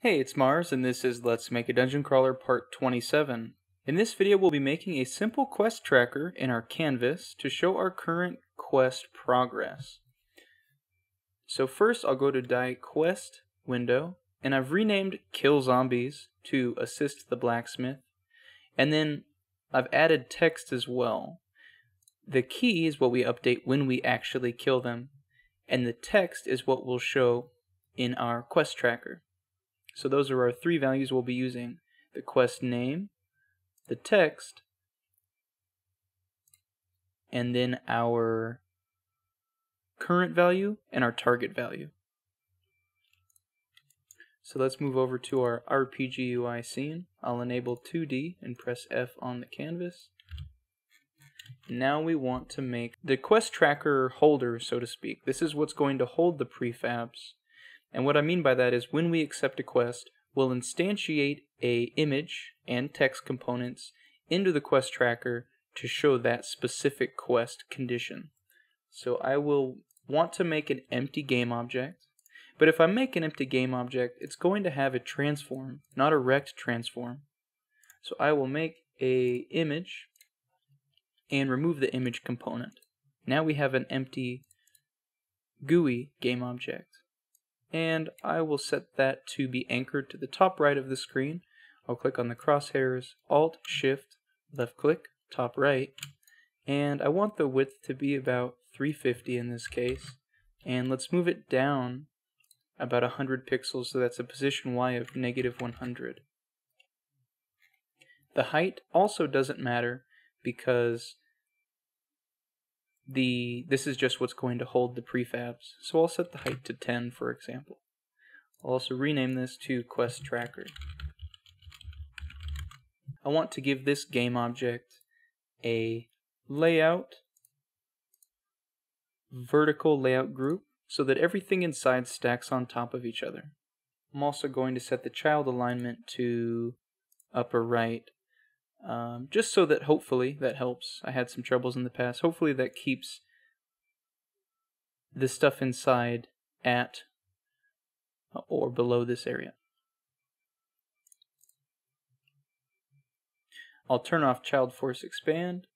Hey, it's Mars, and this is Let's Make a Dungeon Crawler Part 27. In this video, we'll be making a simple quest tracker in our canvas to show our current quest progress. So first, I'll go to DiaQuest window, and I've renamed Kill Zombies to Assist the Blacksmith, and then I've added text as well. The key is what we update when we actually kill them, and the text is what we'll show in our quest tracker. So those are our three values we'll be using. The quest name, the text, and then our current value and our target value. So let's move over to our RPG UI scene. I'll enable 2D and press F on the canvas. Now we want to make the quest tracker holder, so to speak. This is what's going to hold the prefabs and what I mean by that is when we accept a quest, we'll instantiate a image and text components into the quest tracker to show that specific quest condition. So I will want to make an empty game object, but if I make an empty game object, it's going to have a transform, not a rect transform. So I will make a image and remove the image component. Now we have an empty GUI game object and I will set that to be anchored to the top right of the screen. I'll click on the crosshairs, Alt, Shift, left click, top right, and I want the width to be about 350 in this case, and let's move it down about 100 pixels, so that's a position Y of negative 100. The height also doesn't matter because the this is just what's going to hold the prefabs. So I'll set the height to 10 for example. I'll also rename this to quest tracker. I want to give this game object a layout vertical layout group so that everything inside stacks on top of each other. I'm also going to set the child alignment to upper right um, just so that hopefully that helps. I had some troubles in the past. Hopefully that keeps the stuff inside at or below this area. I'll turn off child force expand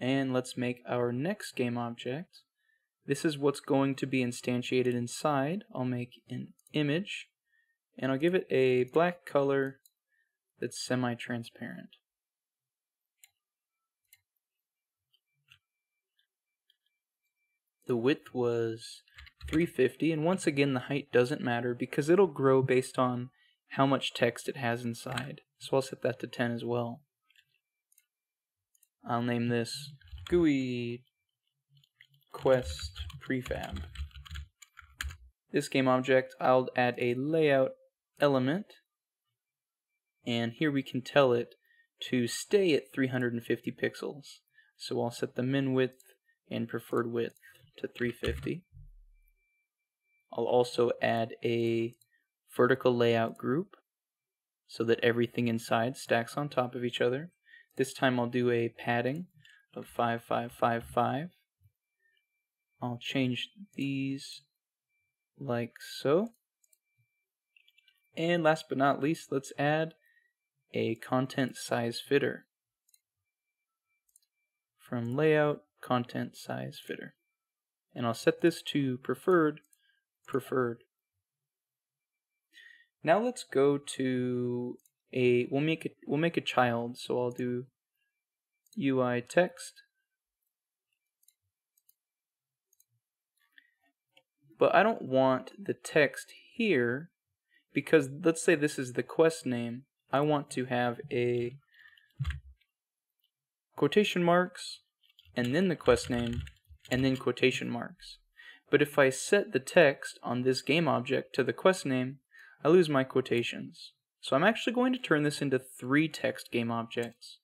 and let's make our next game object. This is what's going to be instantiated inside. I'll make an image and I'll give it a black color that's semi-transparent. The width was 350 and once again the height doesn't matter because it'll grow based on how much text it has inside. So I'll set that to 10 as well. I'll name this GUI quest prefab. This game object I'll add a layout element and here we can tell it to stay at 350 pixels. So I'll set the min width and preferred width to 350. I'll also add a vertical layout group so that everything inside stacks on top of each other. This time I'll do a padding of 5555. I'll change these like so. And last but not least, let's add a content size fitter. From layout, content size fitter and I'll set this to preferred, preferred. Now let's go to a, we'll make it, we'll make a child, so I'll do UI text. But I don't want the text here because let's say this is the quest name. I want to have a quotation marks and then the quest name and then quotation marks. But if I set the text on this game object to the quest name, I lose my quotations. So I'm actually going to turn this into three text game objects.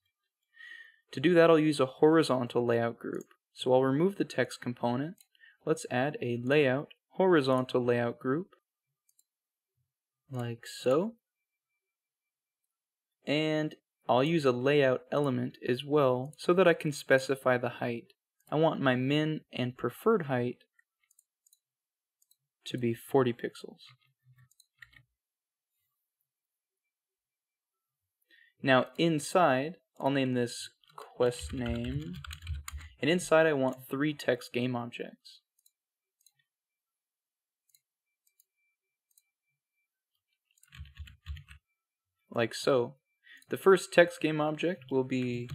To do that, I'll use a horizontal layout group. So I'll remove the text component. Let's add a layout horizontal layout group, like so. And I'll use a layout element as well so that I can specify the height. I want my min and preferred height to be 40 pixels. Now inside, I'll name this quest name. And inside I want three text game objects. Like so. The first text game object will be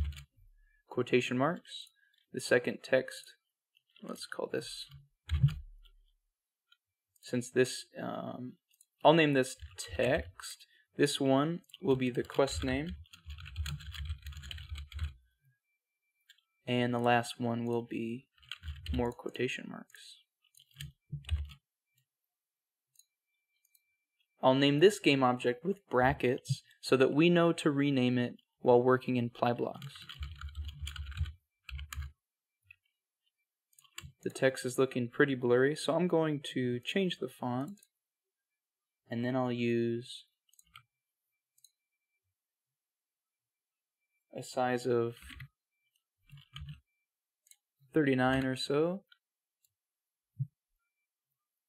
quotation marks. The second text, let's call this, since this, um, I'll name this text. This one will be the quest name. And the last one will be more quotation marks. I'll name this game object with brackets so that we know to rename it while working in Plyblox. The text is looking pretty blurry, so I'm going to change the font and then I'll use a size of 39 or so.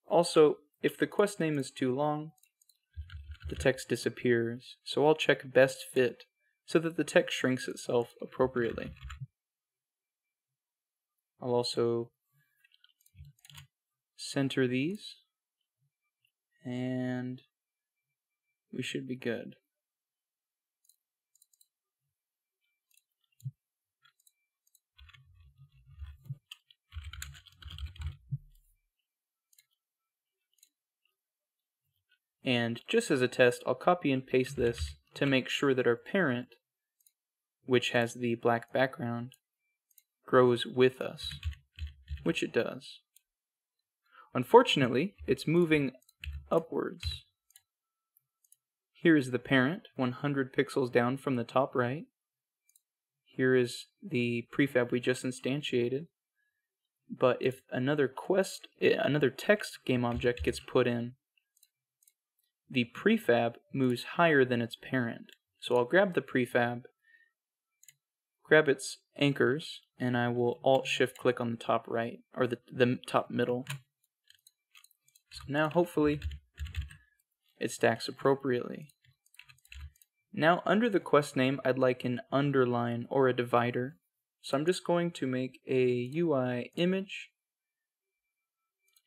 Also, if the quest name is too long, the text disappears, so I'll check best fit so that the text shrinks itself appropriately. I'll also center these and we should be good. And just as a test, I'll copy and paste this to make sure that our parent, which has the black background, grows with us, which it does. Unfortunately, it's moving upwards. Here is the parent, 100 pixels down from the top right. Here is the prefab we just instantiated. But if another quest, eh, another text game object gets put in, the prefab moves higher than its parent. So I'll grab the prefab, grab its anchors, and I will Alt-Shift click on the top right, or the, the top middle. So now hopefully it stacks appropriately. Now under the quest name I'd like an underline or a divider. So I'm just going to make a UI image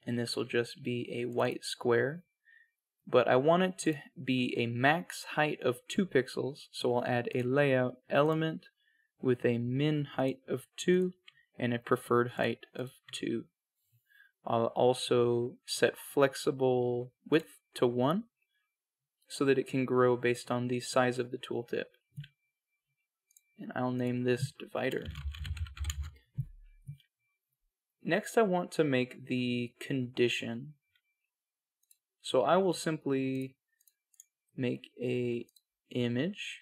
and this will just be a white square but I want it to be a max height of 2 pixels, so I'll add a layout element with a min height of 2 and a preferred height of 2. I'll also set flexible width to 1 so that it can grow based on the size of the tooltip. And I'll name this divider. Next I want to make the condition so I will simply make a image,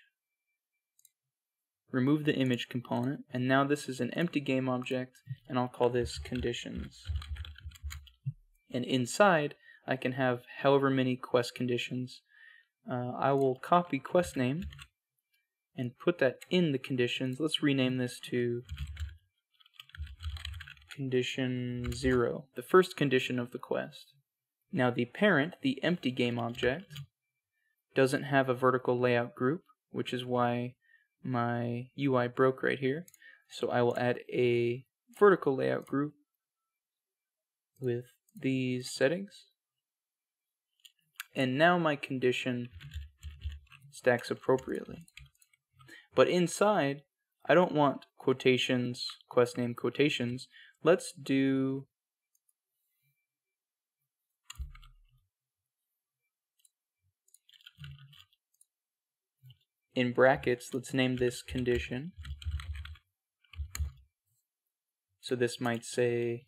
remove the image component, and now this is an empty game object, and I'll call this conditions. And inside, I can have however many quest conditions. Uh, I will copy quest name and put that in the conditions. Let's rename this to condition 0, the first condition of the quest. Now the parent, the empty game object, doesn't have a vertical layout group, which is why my UI broke right here. So I will add a vertical layout group with these settings. And now my condition stacks appropriately. But inside, I don't want quotations, quest name quotations. Let's do in brackets, let's name this condition. So this might say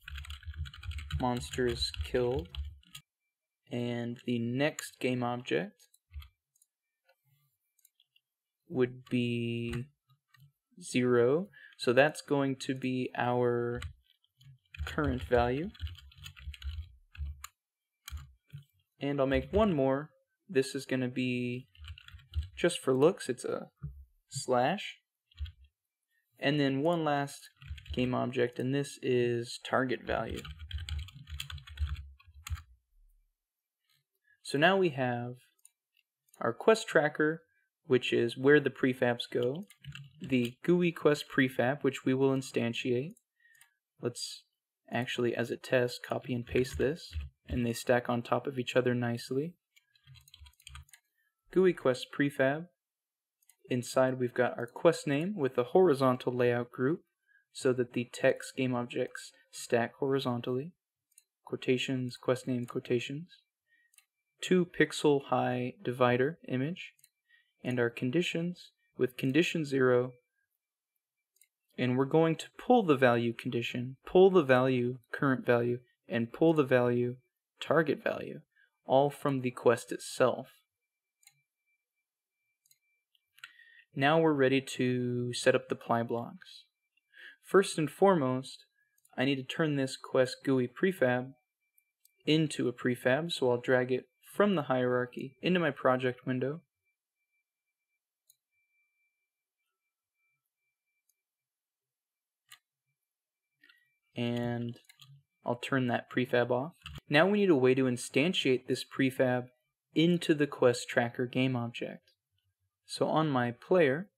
monsters killed. And the next game object would be 0. So that's going to be our current value. And I'll make one more. This is going to be just for looks, it's a slash. And then one last game object, and this is target value. So now we have our quest tracker which is where the prefabs go, the GUI quest prefab, which we will instantiate. Let's actually, as a test, copy and paste this, and they stack on top of each other nicely. GUI quest prefab. Inside we've got our quest name with a horizontal layout group so that the text game objects stack horizontally. Quotations, quest name, quotations. Two pixel high divider image and our conditions with condition 0 and we're going to pull the value condition, pull the value current value, and pull the value target value, all from the quest itself. Now we're ready to set up the plyBlox. First and foremost, I need to turn this quest GUI prefab into a prefab, so I'll drag it from the hierarchy into my project window. And I'll turn that prefab off. Now we need a way to instantiate this prefab into the quest tracker game object. So on my player,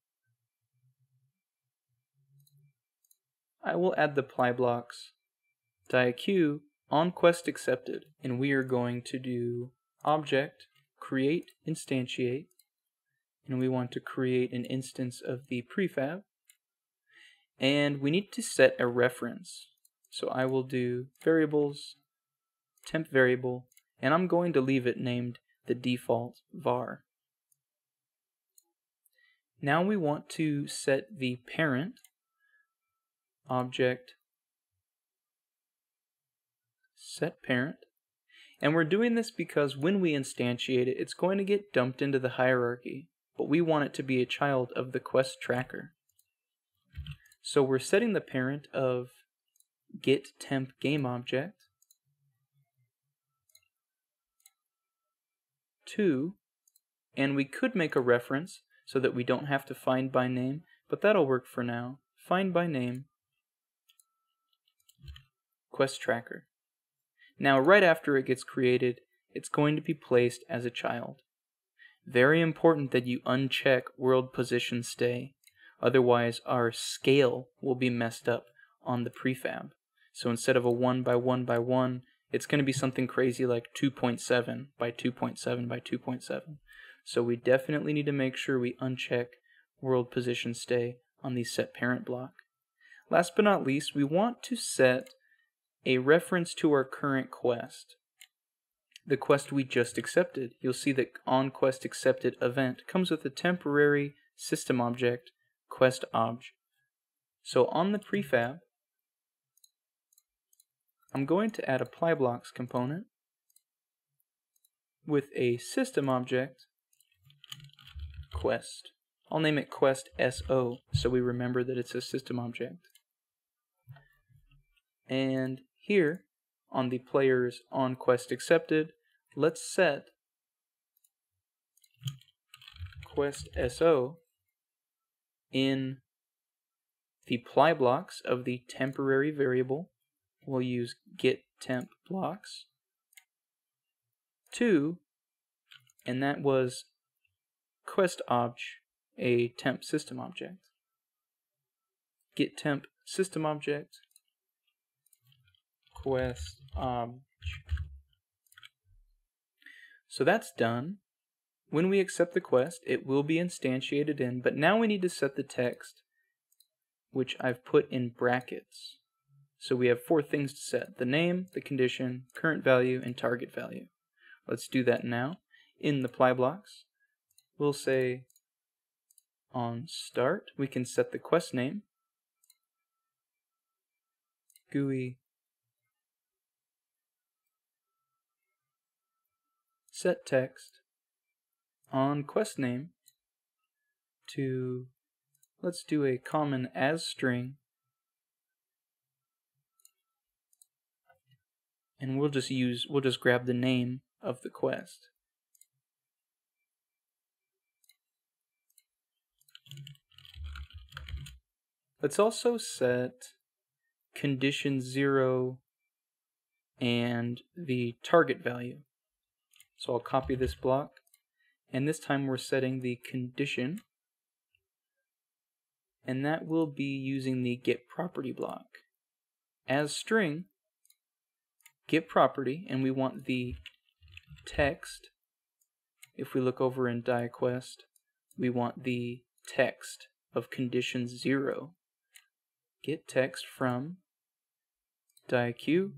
I will add the plyBlox diaq on quest accepted and we are going to do object create instantiate and we want to create an instance of the prefab and we need to set a reference so I will do variables, temp variable, and I'm going to leave it named the default var. Now we want to set the parent object set parent and we're doing this because when we instantiate it it's going to get dumped into the hierarchy but we want it to be a child of the quest tracker so we're setting the parent of get temp game object to, and we could make a reference so that we don't have to find by name, but that'll work for now. Find by name, quest tracker. Now right after it gets created, it's going to be placed as a child. Very important that you uncheck world position stay, otherwise our scale will be messed up on the prefab. So instead of a 1 by 1 by 1, it's going to be something crazy like 2.7 by 2.7 by 2.7. So we definitely need to make sure we uncheck world position stay on the set parent block. Last but not least, we want to set a reference to our current quest. The quest we just accepted. You'll see that on quest accepted event comes with a temporary system object, quest obj. So on the prefab, I'm going to add a plyBlox component with a system object quest. I'll name it quest SO so we remember that it's a system object. And here on the player's on quest accepted, let's set quest SO in the plyBlox of the temporary variable we'll use get temp blocks. Two, and that was quest obj, a temp system object. Get temp system object, quest um, obj. So that's done. When we accept the quest, it will be instantiated in, but now we need to set the text, which I've put in brackets. So we have four things to set. The name, the condition, current value, and target value. Let's do that now. In the plyBlox, we'll say on start, we can set the quest name, GUI set text on quest name to let's do a common as string and we'll just use we'll just grab the name of the quest. Let's also set condition 0 and the target value. So I'll copy this block and this time we're setting the condition and that will be using the get property block. As string, get property, and we want the text. If we look over in DiaQuest, we want the text of condition 0. Get text from DiaQ,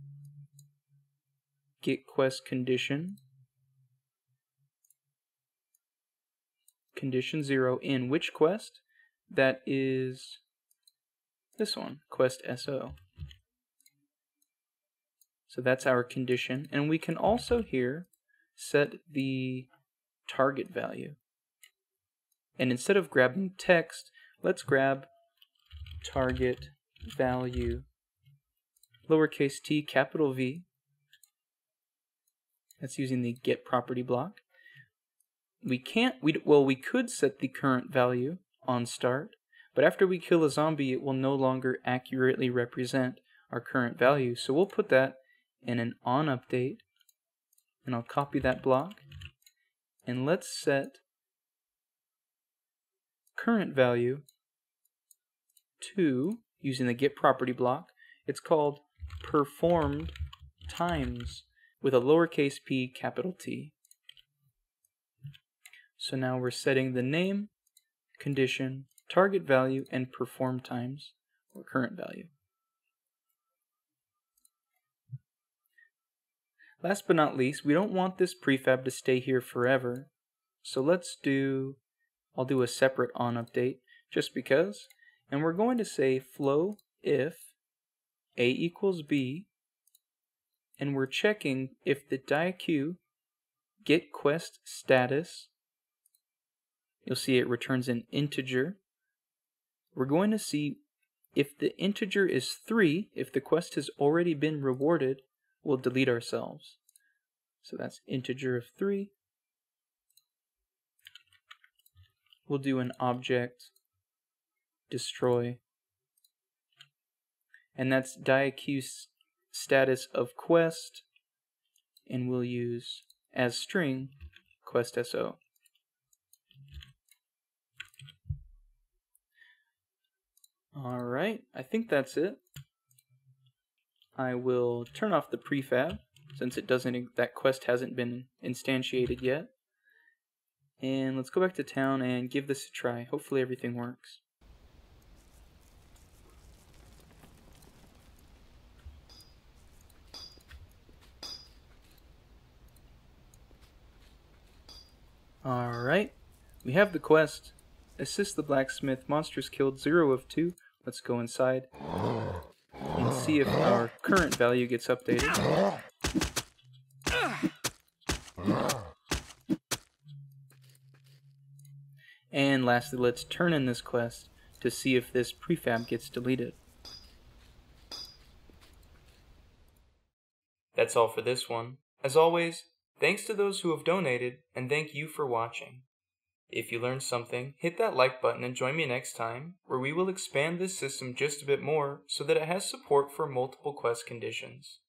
get quest condition, condition 0 in which quest? That is this one, quest SO. So that's our condition. And we can also here set the target value. And instead of grabbing text, let's grab target value lowercase t capital V. That's using the get property block. We can't, we well, we could set the current value on start, but after we kill a zombie, it will no longer accurately represent our current value. So we'll put that in an on update, and I'll copy that block, and let's set current value to, using the get property block, it's called performed times with a lowercase p capital T. So now we're setting the name, condition, target value, and perform times, or current value. Last but not least, we don't want this prefab to stay here forever. So let's do, I'll do a separate on update just because. And we're going to say flow if a equals b, and we're checking if the diaq get quest status, you'll see it returns an integer. We're going to see if the integer is 3, if the quest has already been rewarded, we'll delete ourselves. So that's integer of 3. We'll do an object destroy and that's diaq status of quest and we'll use as string quest so alright I think that's it. I will turn off the prefab since it doesn't that quest hasn't been instantiated yet. And let's go back to town and give this a try. Hopefully everything works. Alright, we have the quest. Assist the blacksmith, monsters killed, 0 of 2. Let's go inside and see if our current value gets updated. And lastly, let's turn in this quest to see if this prefab gets deleted. That's all for this one. As always, Thanks to those who have donated, and thank you for watching. If you learned something, hit that like button and join me next time, where we will expand this system just a bit more so that it has support for multiple quest conditions.